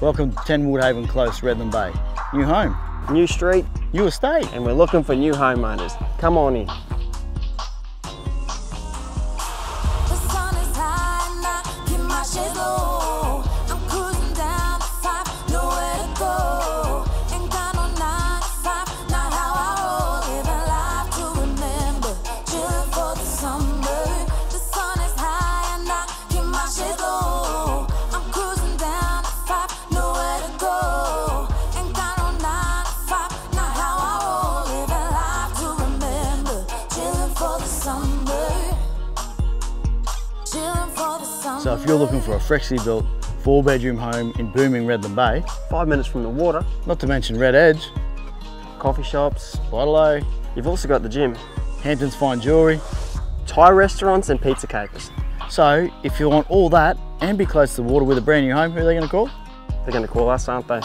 Welcome to 10 Woodhaven Close, Redland Bay. New home, New street, new estate. and we're looking for new homeowners. Come on in. So if you're looking for a freshly built four bedroom home in booming Redland Bay, Five minutes from the water, not to mention Red Edge, coffee shops. Bottle You've also got the gym, Hampton's Fine Jewellery. Thai restaurants and pizza capers. So if you want all that and be close to the water with a brand new home, who are they going to call? They're going to call us, aren't they?